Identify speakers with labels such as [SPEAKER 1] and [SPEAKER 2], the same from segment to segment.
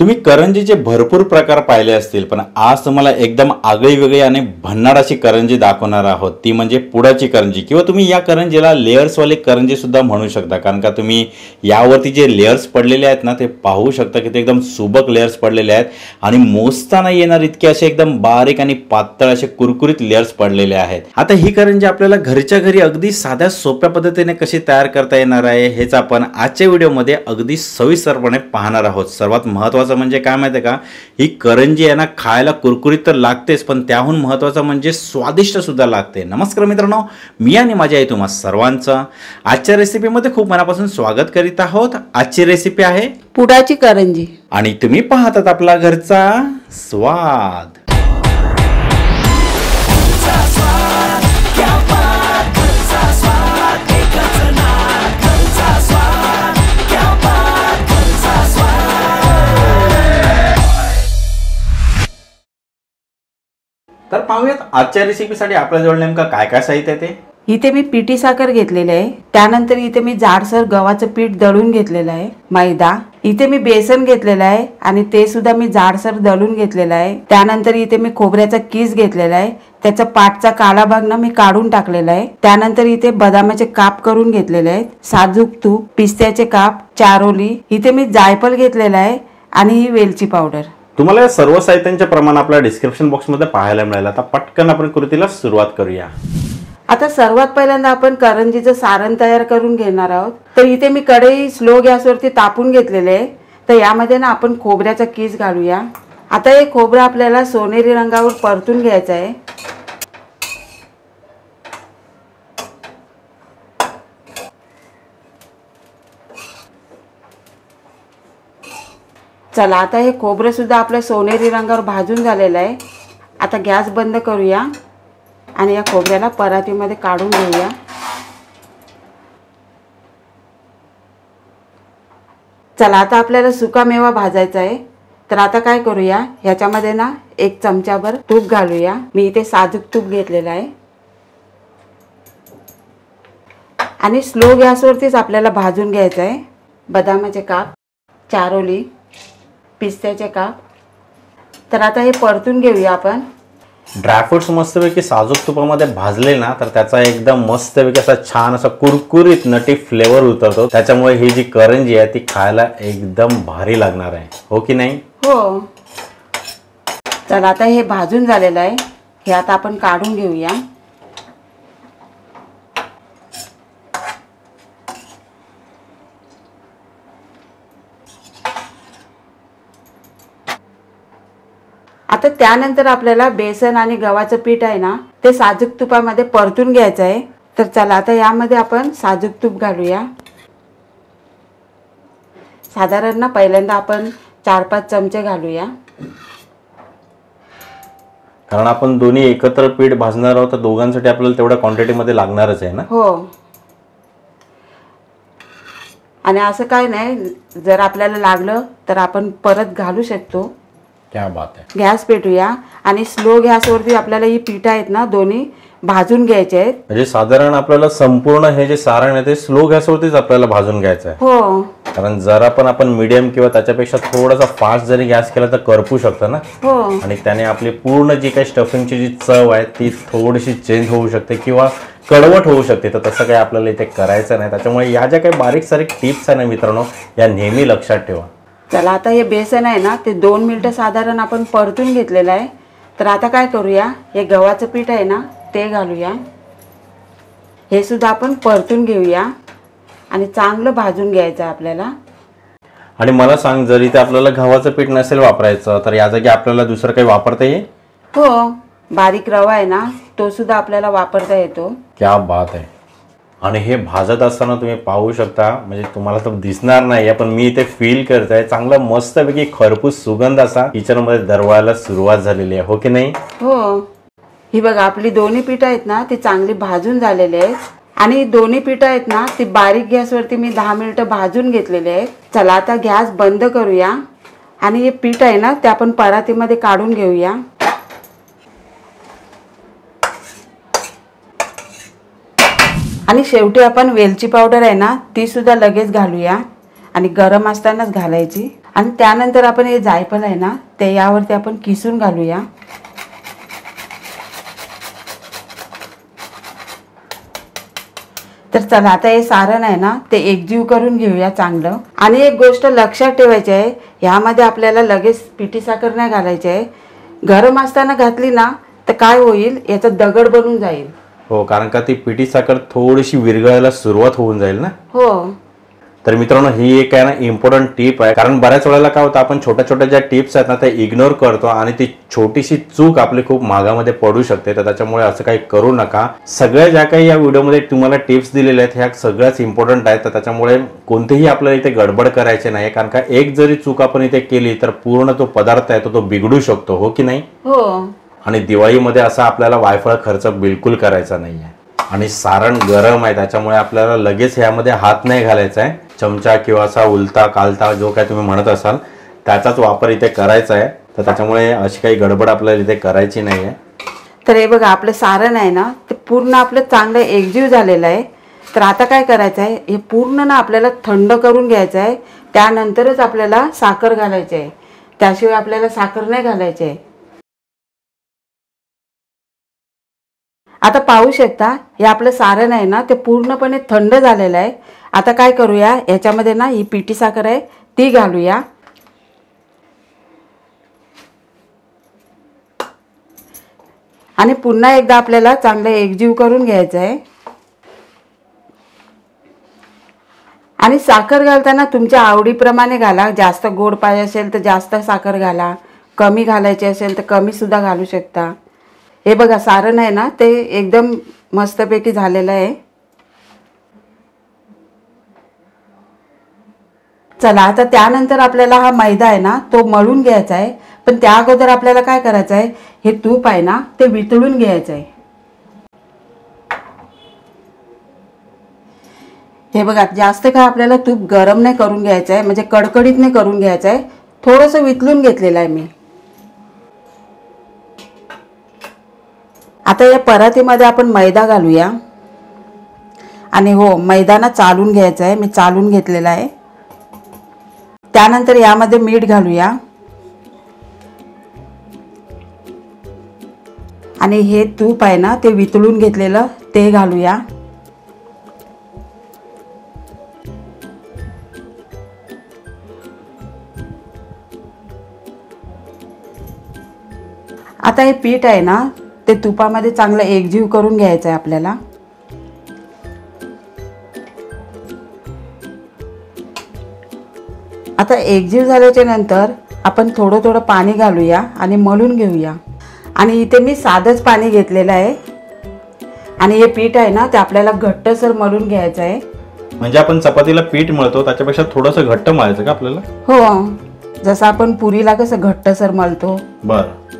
[SPEAKER 1] तुम्ही करंजीचे भरपूर प्रकार पाहिले असतील पण आज तुम्हाला एकदम आगळी वेगळी आणि भन्नाड अशी करंजी दाखवणार आहोत. ती म्हणजे पुडाची करंजी किंवा तुम्ही या करंजीला लेअर्सवाले करंजी सुद्धा म्हणू शकता कारण का तुम्ही यावरती जे लेअर्स पडलेले आहेत ना ते पाहू शकता की ते एकदम सुबक लेअर्स पडलेले आहेत आणि मोजताना येणार इतके असे एकदम बारीक आणि पातळ असे कुरकुरीत लेअर्स पडलेले आहेत. आता ही करंजी आपल्याला घरच्या घरी अगदी साध्या सोप्या पद्धतीने कशी तयार करता येणार आहे हेच आपण आजच्या व्हिडिओमध्ये अगदी सविस्तरपणे पाहणार आहोत. सर्वात महत्त्वाचं म्हणजे काय माहिती आहे का? ही करंजी आहे ना खायला कुरकुरीत तर लागतेच पण त्याहून महत्त्वाचं म्हणजे स्वादिष्ट सुद्धा लागते. नमस्कार मित्रांनो मी आणि माझ्या आई तुम्हा सर्वांचं आजच्या रेसिपीमध्ये खूप मनापासून स्वागत करीत आहोत. आजची रेसिपी आहे
[SPEAKER 2] पुडाची करंजी.
[SPEAKER 1] आणि तुम्ही पाहतात आपला घरचा स्वाद. तर पाहूयात आजच्या रेसिपीसाठी आपल्याजवळ नेमकं काय काय साहित्य ते?
[SPEAKER 2] इथे मी पिठी साखर घेतलेली आहे. त्यानंतर इथे मी जाडसर गव्हाचं पीठ दळून घेतलेलं आहे. मैदा. इथे मी बेसन घेतलेलं आहे आणि ते सुद्धा मी जाडसर दळून घेतलेलं आहे. त्यानंतर इथे मी खोबऱ्याचा किस घेतलेला आहे. त्याचा पाठचा काळा भाग ना मी काढून टाकलेला आहे. त्यानंतर इथे बदामाचे काप करून घेतलेले आहेत. साजूक तूप पिस्त्याचे काप चारोली. इथे मी जायफळ घेतलेला आहे आणि ही वेलची पावडर.
[SPEAKER 1] तुम्हाला या सर्व साहित्यांचे प्रमाण आपल्या डिस्क्रिप्शन बॉक्समध्ये पाहायला मिळेल आता पटकन आपण कृतीला सुरुवात करूया.
[SPEAKER 2] आता सर्वात पहिल्यांदा आपण करंजीचं सारण तयार करून घेणार आहोत. तर इथे मी कढई स्लो गॅसवरती तापून घेतलेले आहे. तर यामध्ये ना आपण खोबऱ्याचा केस घालूया. आता हे खोबरं आपल्याला सोनेरी रंगावर परतून घ्यायचं आहे. चला आता हे खोबरंसुद्धा आपल्या आपलं सोनेरी रंगावर भाजून झालेलं आहे. आता गॅस बंद करूया आणि या खोबऱ्याला परातीमध्ये काढून घेऊया. चला आता आपल्याला सुका मेवा भाजायचा आहे. तर आता काय करूया ह्याच्यामध्ये ना एक चमचाभर तूप घालूया. मी इथे साजूक तूप घेतलेलं आहे. आणि स्लो गॅसवरतीच आपल्याला भाजून घ्यायचं आहे. बदामाचे काप चारोली पिस्त्याचे काप तर आता हे परतून घेऊया आपण.
[SPEAKER 1] ड्रायफ्रुट्स मस्तपैकी साजूक तुपामध्ये भाजले ना तर त्याचा एकदम मस्तपैकी असा छान असा कुरकुरीत नटी फ्लेवर उतरतो. त्याच्यामुळे ही जी करंजी आहे ती खायला एकदम भारी लागणार आहे. हो की नाही?
[SPEAKER 2] हो. चला आता हे भाजून झालेलं आहे. हे आता आपण काढून घेऊया. त्यानंतर आपल्याला बेसन आणि गव्हाचं पीठ आहे ना ते साजूक तुपामध्ये परतून घ्यायचं आहे. तर चला आता यामध्ये आपण साजूक तूप घालूया. साधारण ना पहिल्यांदा आपण चार पाच चमचे घालूया.
[SPEAKER 1] कारण आपण दोन्ही एकत्र पीठ भाजणार आहोत तर दोघांसाठी आपल्याला तेवढ्या क्वांटिटीमध्ये लागणारच आहे ना?
[SPEAKER 2] हो. आणि असं काय नाही जर आपल्याला लागलं तर आपण परत घालू शकतो.
[SPEAKER 1] क्या बात आहे
[SPEAKER 2] गॅस पेटूया आणि स्लो गॅसवरती आपल्याला ही पिठं आहेत ना दोन्ही भाजून घ्यायचे आहेत.
[SPEAKER 1] म्हणजे साधारण आपल्याला संपूर्ण हे जे सारण आहे ते स्लो गॅसवरतीच आपल्याला भाजून घ्यायचं आहे.
[SPEAKER 2] हो.
[SPEAKER 1] कारण जरा पण आपण मीडियम किंवा त्याच्यापेक्षा थोडासा फास्ट जरी गॅस केला तर करपू शकतं ना.
[SPEAKER 2] हो.
[SPEAKER 1] आणि त्याने आपली पूर्ण जी काही स्टफिंगची जी चव आहे ती थोडीशी चेंज होऊ शकते किंवा कडवट होऊ शकते. तर तसं काही आपल्याला इथे करायचं नाही. त्याच्यामुळे या ज्या काही बारीक सारीक टिप्स आहे ना मित्रांनो या नेहमी लक्षात ठेवा.
[SPEAKER 2] चला आता हे बेसन आहे ना ते दोन मिनटं साधारण आपण परतून घेतलेलं आहे. तर आता काय करूया हे गव्हाचं पीठ आहे ना ते घालूया. हे सुद्धा आपण परतून घेऊया आणि चांगलं भाजून घ्यायचं आपल्याला.
[SPEAKER 1] आणि मला सांग जर इथे आपल्याला गव्हाचं पीठ नसेल वापरायचं तर या जागी आपल्याला दुसरं काही वापरता येईल?
[SPEAKER 2] हो बारीक रवा आहे ना तो सुद्धा आपल्याला वापरता येतो.
[SPEAKER 1] क्या बात आहे. आणि हे भाजत असताना तुम्ही पाहू शकता म्हणजे तुम्हाला तर दिसणार नाही पण मी इथे फील करत आहे चांगला मस्तपैकी खरपूस सुगंध असा किचनमध्ये दरवायला सुरुवात झालेली आहे हो की नाही?
[SPEAKER 2] हो. ही बघा आपली दोन्ही पिठं आहेत ना ती चांगली भाजून झालेली आहेत. आणि दोन्ही पिठं आहेत ना ती बारीक गॅसवरती मी दहा मिनिटं भाजून घेतलेली आहेत. चला आता गॅस बंद करूया. आणि हे पीठ आहे ना ते आपण परातीमध्ये काढून घेऊया. आणि शेवटी आपण वेलची पावडर आहे ना ती सुद्धा लगेच घालूया. आणि गरम असतानाच घालायची. आणि त्यानंतर आपण हे जायफळ आहे ना ते यावरती आपण किसून घालूया. तर चला आता हे सारण आहे ना ते एकजीव करून घेऊया चांगलं. आणि एक गोष्ट लक्षात ठेवायची आहे ह्यामध्ये आपल्याला लगेच पिठी साखर नाही घालायची आहे. गरम असताना घातली ना तर काय होईल? याचा दगड बनून जाईल.
[SPEAKER 1] हो कारण का ती पिठी साखर थोडीशी विरघळायला सुरुवात होऊन जाईल ना?
[SPEAKER 2] हो.
[SPEAKER 1] तर मित्रांनो ही एक आहे ना इम्पॉर्टंट टिप आहे. कारण बऱ्याच वेळेला काय होतं आपण छोट्या छोट्या ज्या टिप्स आहेत ना त्या इग्नोर करतो आणि ती छोटीशी चूक आपली खूप मागामध्ये पडू शकते. तर त्याच्यामुळे असं काही करू नका. सगळ्या ज्या काही या व्हिडिओमध्ये तुम्हाला टिप्स दिलेल्या आहेत ह्या सगळ्याच इम्पॉर्टंट आहेत. तर त्याच्यामुळे कोणतेही आपल्याला इथे गडबड करायचे नाही कारण का एक जरी चूक आपण इथे केली तर पूर्ण तो पदार्थ आहे तो तो बिघडू शकतो. हो की नाही?
[SPEAKER 2] हो.
[SPEAKER 1] आणि दिवाळीमध्ये असा आपल्याला वायफळ खर्च बिलकुल करायचा नाही आहे आणि सारण गरम आहे त्याच्यामुळे आपल्याला लगेच ह्यामध्ये हात नाही घालायचा आहे. चमचा किंवा असा उलता कालता जो काय तुम्ही म्हणत असाल त्याचाच वापर इथे करायचा आहे. तर त्याच्यामुळे अशी काही गडबड आपल्याला इथे करायची नाही आहे
[SPEAKER 2] तर हे बघा आपलं सारण आहे ना ते पूर्ण आपलं चांगलं एकजीव झालेलं आहे. तर आता काय करायचं आहे हे पूर्ण ना आपल्याला थंड करून घ्यायचं आहे. त्यानंतरच आपल्याला साखर घालायची आहे. त्याशिवाय आपल्याला साखर नाही घालायची आहे. आता पाहू शकता हे आपलं सारण आहे ना ते पूर्णपणे थंड झालेलं आहे. आता काय करूया याच्यामध्ये ना ही पिठी साखर आहे ती घालूया. आणि पुन्हा एकदा आपल्याला चांगलं एकजीव करून घ्यायचं आहे. आणि साखर घालताना तुमच्या आवडीप्रमाणे घाला जास्त गोड पाहिजे असेल तर जास्त साखर घाला कमी घालायची असेल तर कमी सुद्धा घालू शकता. हे बघा सारण आहे ना ते एकदम मस्तपैकी झालेलं आहे. चला आता त्यानंतर आपल्याला हा मैदा आहे ना तो मळून घ्यायचा आहे. पण त्या अगोदर आपल्याला काय करायचं आहे हे तूप आहे ना ते वितळून घ्यायचं आहे. हे बघा जास्त काय आपल्याला तूप गरम नाही करून घ्यायचं आहे म्हणजे कडकडीत नाही करून घ्यायचं आहे. थोडंसं वितळून घेतलेलं आहे मी. आता या परातीमध्ये आपण मैदा घालूया. आणि हो मैदाना चालून घ्यायचं आहे. मी चालून घेतलेला आहे. त्यानंतर यामध्ये मीठ घालूया. आणि हे तूप आहे ना ते वितळून घेतलेलं ते घालूया. आता हे पीठ आहे ना ते तुपामध्ये चांगलं एकजीव करून घ्यायचं आहे आपल्याला. आता एकजीव झाल्याच्यानंतर आपण थोडं थोडं पाणी घालूया आणि मळून घेऊया. आणि इथे मी साधंच पाणी घेतलेलं आहे. आणि हे पीठ आहे ना ते आपल्याला घट्टसर मळून घ्यायचं आहे.
[SPEAKER 1] म्हणजे आपण चपातीला पीठ मळतो त्याच्यापेक्षा थोडंसं घट्ट मळायचं का आपल्याला?
[SPEAKER 2] हो. जसं आपण पुरीला कसं घट्टसर मळतो.
[SPEAKER 1] बरं.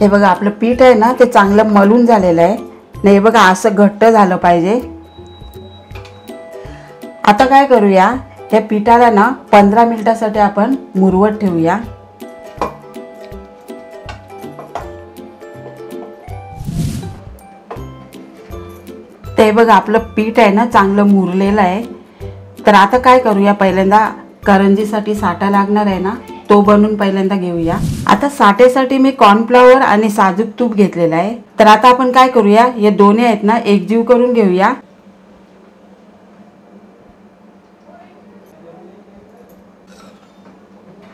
[SPEAKER 2] हे बघा आपलं पीठ आहे ना ते चांगलं मलून झालेलं आहे. नाही बघा असं घट्ट झालं पाहिजे. आता काय करूया या पिठाला ना पंधरा मिनिटासाठी आपण मुरवत ठेवूया. ते बघा आपलं पीठ आहे ना चांगलं मुरलेलं आहे. तर आता काय करूया पहिल्यांदा करंजीसाठी साठा लागणार आहे ना तो बनवून पहिल्यांदा घेऊया. आता साठेसाठी मी कॉर्नफ्लॉवर आणि साजूक तूप घेतलेलं आहे. तर आता आपण काय करूया? हे दोन्ही आहेत ना एकजीव करून घेऊया.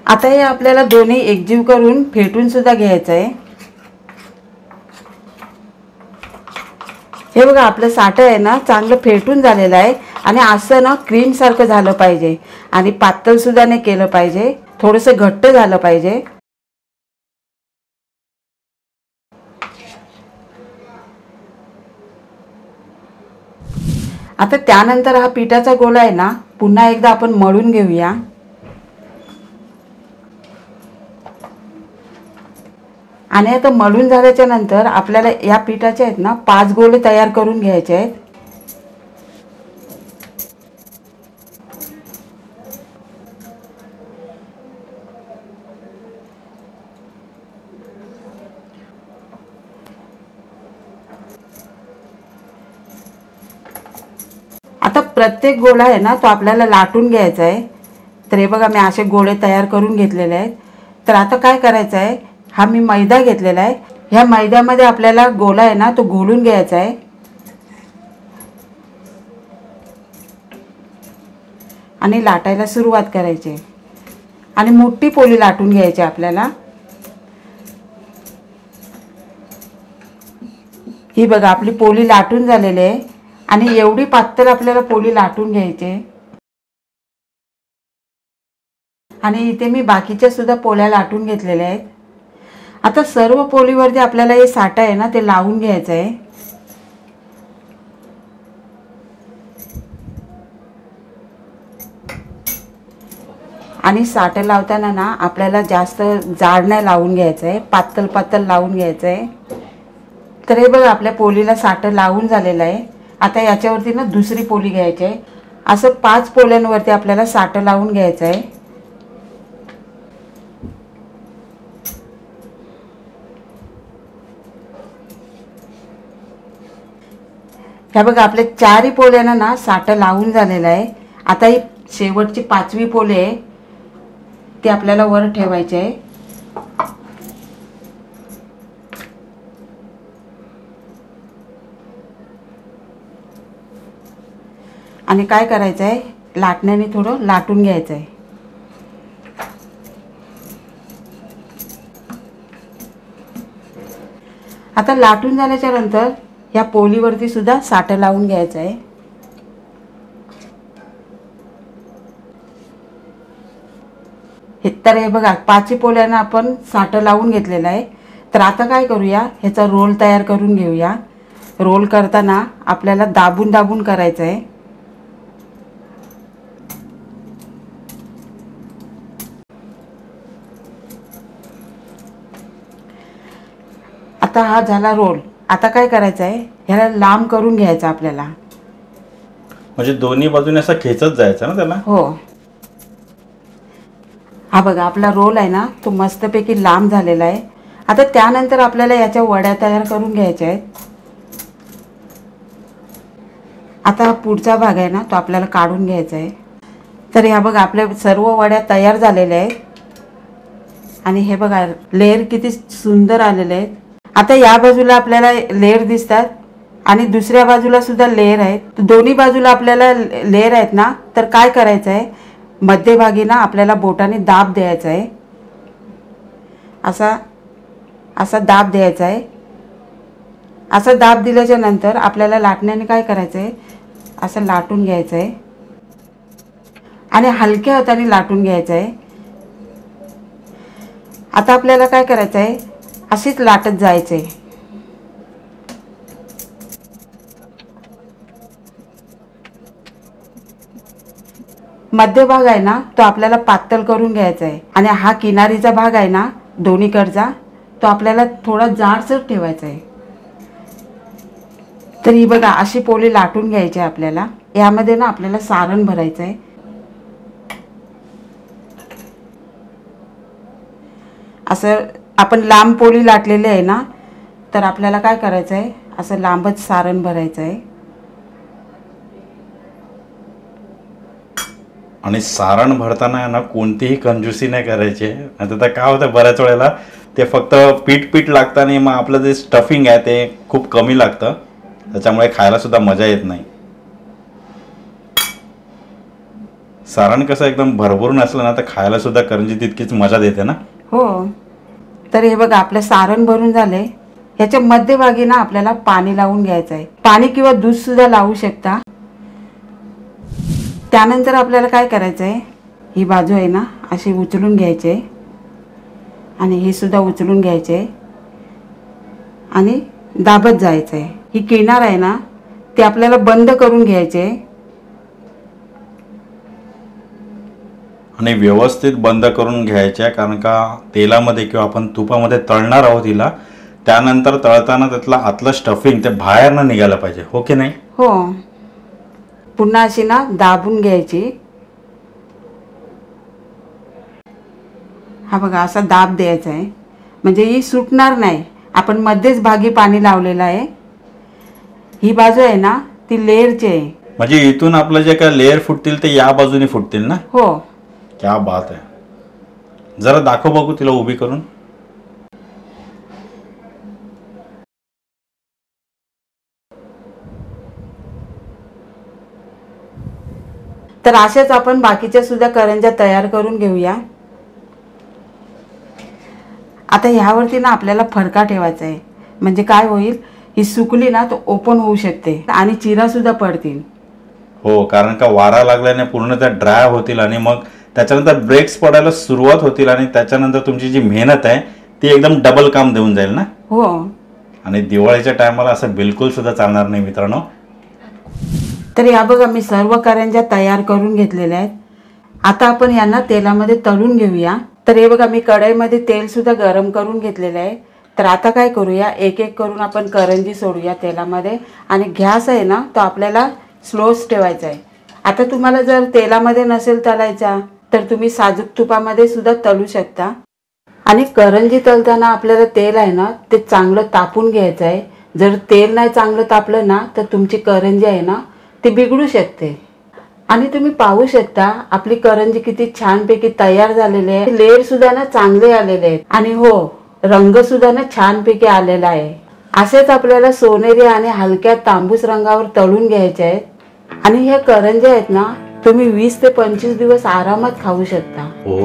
[SPEAKER 2] आता हे आपल्याला दोन्ही एकजीव करून फेटून सुद्धा घ्यायचं आहे. हे बघा आपलं साठं आहे ना चांगलं फेटून झालेलं आहे. आणि असं ना क्रीम सारखं झालं पाहिजे. आणि पातळ सुद्धा नाही केलं पाहिजे. थोडेसे घट्ट झालं पाहिजे. आता त्यानंतर हा पिठाचा गोळा आहे ना पुन्हा एकदा आपण मळून घेऊया. आणि आता मळून झाल्याच्यानंतर आपल्याला या पिठाचे आहेत ना पाच गोळे तयार करून घ्यायचे आहेत. आता प्रत्येक गोळा आहे ना तो आपल्याला लाटून घ्यायचा आहे. तर हे बघा मी असे गोळे तयार करून घेतलेले आहेत. तर आता काय करायचं आहे? हा मी मैदा घेतलेला आहे. ह्या मैद्यामध्ये आपल्याला गोळा आहे ना तो घोलून घ्यायचा आहे. आणि लाटायला सुरुवात करायची आणि मोठी पोळी लाटून घ्यायची आपल्याला. ही बघा आपली पोळी लाटून झालेली आहे. आणि एवढी पातळ आपल्याला पोळी लाटून घ्यायची. आहे. आणि इथे मी बाकीच्या सुद्धा पोळ्या लाटून घेतलेल्या आहेत. आता सर्व पोळीवरती आपल्याला हे साठा आहे ना ते लावून घ्यायचं आहे आणि साठं लावताना ना आपल्याला जास्त जाड नाही लावून घ्यायचं आहे पातळ पातळ लावून घ्यायचं आहे तर हे बघा आपल्या पोलीला साठं लावून झालेलं आहे. आता याच्यावरती ना दुसरी पोली घ्यायची आहे. असं पाच पोल्यांवरती आपल्याला साठं लावून घ्यायचं आहे. ह्या बघा आपल्या चारही पोल्यांना ना साठं लावून झालेलं आहे. आता ही शेवटची पाचवी पोले आहे. ती आपल्याला वर ठेवायची आहे. आणि काय करायचं आहे लाटण्याने थोडं लाटून घ्यायचं आहे आता लाटून झाल्याच्यानंतर या पोलीवरती सुद्धा साठं लावून घ्यायचं आहे हे तर हे बघा पाचही पोल्यानं आपण साठं लावून घेतलेलं आहे. तर आता काय करूया? ह्याचा रोल तयार करून घेऊया. रोल करताना आपल्याला दाबून दाबून करायचं आहे आता हा झाला रोल. आता काय करायचं आहे ह्याला लांब करून घ्यायचा आपल्याला.
[SPEAKER 1] म्हणजे दोन्ही बाजूने असं खेचत जायचं ना त्याला?
[SPEAKER 2] हो. हा बघा आपला रोल आहे ना तो मस्तपैकी लांब झालेला आहे. आता त्यानंतर आपल्याला याच्या वड्या तयार करून घ्यायच्या आहेत. आता हा पुढचा भाग आहे ना तो आपल्याला काढून घ्यायचा आहे. तर ह्या बघा आपल्या सर्व वड्या तयार झालेल्या आहेत. आणि हे बघा लेअर किती सुंदर आलेले आहेत. आता या बाजूला आपल्याला लेअर दिसतात आणि दुसऱ्या बाजूला सुद्धा लेअर आहेत. दोन्ही बाजूला आपल्याला लेअर आहेत ना तर काय करायचं आहे मध्यभागी ना आपल्याला बोटाने दाब द्यायचा आहे असा असा दाब द्यायचा आहे असा दाब दिल्याच्या नंतर आपल्याला लाटण्याने काय करायचं आहे असं लाटून घ्यायचं आहे आणि हलक्या हाताने लाटून घ्यायचं आहे आता आपल्याला काय करायचं आहे अशीच लाटत जायचं. आहे मध्यभाग आहे ना तो आपल्याला पातळ करून घ्यायचा आहे. आणि हा किनारीचा भाग आहे ना दोन्हीकडचा तो आपल्याला थोडा जाडसर ठेवायचा आहे. तर ही बघा अशी पोळी लाटून घ्यायची आहे आपल्याला. यामध्ये ना आपल्याला सारण भरायचं आहे. असं आपण लांब पोळी लाटलेली आहे ना तर आपल्याला काय करायचं आहे असं लांबच सारण भरायचं आहे
[SPEAKER 1] आणि सारण भरताना ना कोणतीही कंजूसी नाही करायची. आहे तर काय होतं बऱ्याच वेळेला ते फक्त पीठ पीठ लागतं आणि मग आपलं जे स्टफिंग आहे ते खूप कमी लागतं. त्याच्यामुळे खायला सुद्धा मजा येत नाही. सारण कसं एकदम भरभरून असलं ना तर खायला सुद्धा करंजी तितकीच मजा देते ना?
[SPEAKER 2] हो. तर हे बघा आपलं सारण भरून झाले ह्याच्या मध्यभागी ना आपल्याला पाणी लावून घ्यायचं आहे पाणी किंवा दूध सुद्धा लावू शकता. त्यानंतर आपल्याला काय करायचं आहे ही बाजू आहे ना अशी उचलून घ्यायचे आणि ही सुद्धा उचलून घ्यायचे आणि दाबत जायचं आहे ही किनार आहे ना ते आपल्याला बंद करून घ्यायचे
[SPEAKER 1] आणि व्यवस्थित बंद करून घ्यायच्या कारण का तेलामध्ये किंवा आपण तुपामध्ये तळणार आहोत तिला त्यानंतर तळताना त्यातलं आतलं स्टफिंग ते बाहेर न निघायला पाहिजे हो की नाही?
[SPEAKER 2] हो. पुन्हा अशी ना दाबून घ्यायची. हा बघा असा दाब द्यायचा आहे. म्हणजे ही सुटणार नाही. आपण मध्येच भागी पाणी लावलेलं आहे. ही बाजू आहे ना ती लेअरची आहे.
[SPEAKER 1] म्हणजे इथून आपलं जे काय लेअर फुटतील ते या बाजूने फुटतील ना?
[SPEAKER 2] हो.
[SPEAKER 1] क्या बात आहे जरा दाखव बघू तिला उभी करून.
[SPEAKER 2] तर अशाच आपण बाकीच्या सुद्धा करंज्या तयार करून घेऊया. आता ह्यावरती ना आपल्याला फडका ठेवायचा आहे. म्हणजे काय होईल? ही सुकली ना तर ओपन होऊ शकते आणि चिरा सुद्धा पडतील.
[SPEAKER 1] हो कारण का वारा लागल्याने पूर्ण त्या ड्राय होतील आणि मग त्याच्यानंतर ब्रेक्स पडायला सुरुवात होतील आणि त्याच्यानंतर तुमची जी मेहनत आहे ती एकदम डबल काम देऊन जाईल ना?
[SPEAKER 2] हो.
[SPEAKER 1] आणि दिवाळीच्या टायमाला असं बिलकुल सुद्धा चालणार नाही मित्रांनो.
[SPEAKER 2] तर या बघा मी सर्व करंज्या तयार करून घेतलेल्या आहेत. आता आपण यांना तेलामध्ये तळून घेऊया. तर हे बघा मी कढईमध्ये तेल सुद्धा गरम करून घेतलेलं आहे. तर आता काय करूया? एक एक करून आपण करंजी सोडूया तेलामध्ये. आणि गॅस आहे ना तो आपल्याला स्लोच ठेवायचा आहे. आता तुम्हाला जर तेलामध्ये नसेल तळायचा तर तुम्ही साजूक तुपामध्ये सुद्धा तळू शकता. आणि करंजी तळताना आपल्याला तेल आहे ना ते चांगलं तापून घ्यायचं आहे. जर तेल नाही चांगलं तापलं ना तर तुमची करंजी आहे ना ती बिघडू शकते. आणि तुम्ही पाहू शकता आपली करंजी किती छानपैकी तयार झालेली आहे. लेअर सुद्धा ना चांगले आलेले आहेत. आणि हो रंग सुद्धा ना छानपैकी आलेला आहे. असेच आपल्याला सोनेरी आणि हलक्या तांबूस रंगावर तळून घ्यायचे आहेत. आणि ह्या करंज्या आहेत ना तुम्ही वीस ते पंचवीस दिवस आरामात खाऊ शकता.
[SPEAKER 1] ओ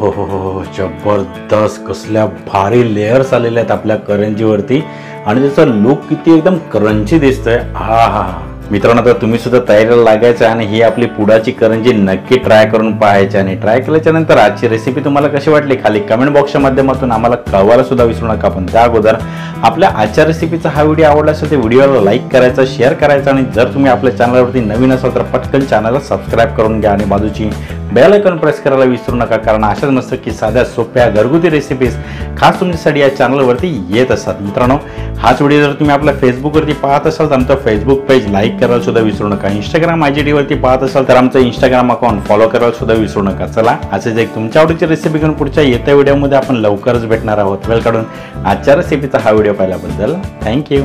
[SPEAKER 1] हो हो हो जबरदस्त. कसल्या भारी लेअर्स आलेल्या आहेत आपल्या करंजीवरती. आणि त्याचा लुक किती एकदम करंची दिसतोय. हा हा हा. मित्रांनो तर तुम्ही सुद्धा तयारीला लागायचं आणि ही आपली पुडाची करंजी नक्की ट्राय करून पाहायची आणि ट्राय केल्याच्यानंतर आजची रेसिपी तुम्हाला कशी वाटली? खाली कमेंट बॉक्सच्या माध्यमातून आम्हाला कळवायला सुद्धा विसरू नका. पण त्या अगोदर आपल्या आजच्या रेसिपीचा हा व्हिडिओ आवडला असेल तर व्हिडिओला लाईक करायचा शेअर करायचा आणि जर तुम्ही आपल्या चॅनलवरती नवीन असाल तर पटकन चॅनलला सबस्क्राईब करून घ्या आणि बाजूची बेल आयकॉन प्रेस करायला विसरू नका. कारण अशाच मस्त की साध्या सोप्या घरगुती रेसिपीज खास तुमच्यासाठी या चॅनलवरती येत असतात. मित्रांनो हाच व्हिडिओ जर तुम्ही आपल्या फेसबुकवरती पाहत असाल तर आमचं फेसबुक पेज लाईक करायला सुद्धा विसरू नका. इंस्टाग्राम आय जी डीवरती पाहत असाल तर आमचं इंस्टाग्राम अकाउंट फॉलो करायला सुद्धा विसरू नका. चला असेच एक तुमच्या आवडीची रेसिपी घेऊन पुढच्या येत्या व्हिडिओमध्ये आपण लवकरच भेटणार आहोत. वेळ काढून आजच्या रेसिपीचा हा व्हिडिओ पाहिल्याबद्दल थँक्यू